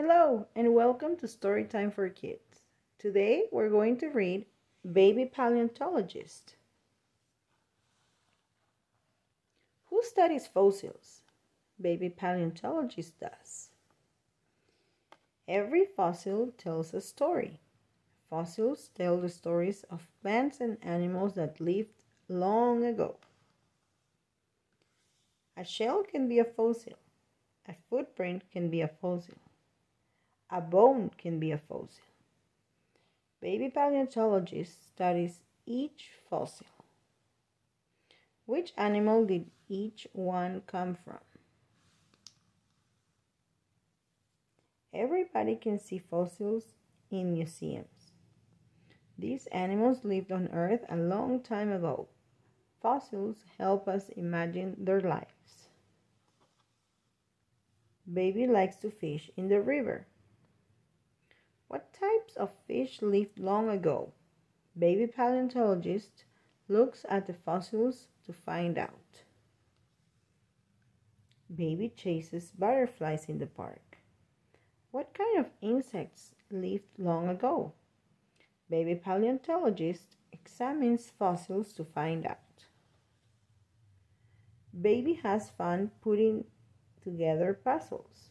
Hello and welcome to Storytime for Kids. Today we're going to read Baby Paleontologist. Who studies fossils? Baby paleontologist does. Every fossil tells a story. Fossils tell the stories of plants and animals that lived long ago. A shell can be a fossil. A footprint can be a fossil. A bone can be a fossil. Baby paleontologist studies each fossil. Which animal did each one come from? Everybody can see fossils in museums. These animals lived on Earth a long time ago. Fossils help us imagine their lives. Baby likes to fish in the river. What types of fish lived long ago? Baby paleontologist looks at the fossils to find out. Baby chases butterflies in the park. What kind of insects lived long ago? Baby paleontologist examines fossils to find out. Baby has fun putting together puzzles.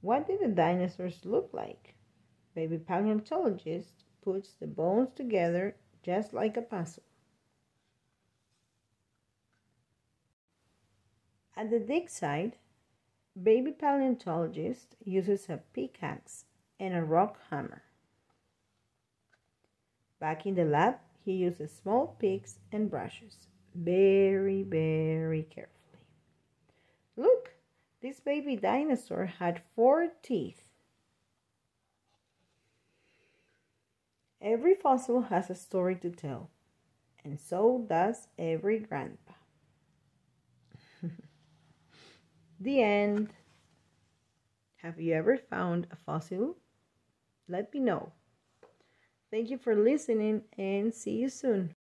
What did the dinosaurs look like? Baby paleontologist puts the bones together just like a puzzle. At the dig site, baby paleontologist uses a pickaxe and a rock hammer. Back in the lab, he uses small picks and brushes, very, very carefully. Look, this baby dinosaur had four teeth. Every fossil has a story to tell, and so does every grandpa. the end. Have you ever found a fossil? Let me know. Thank you for listening and see you soon.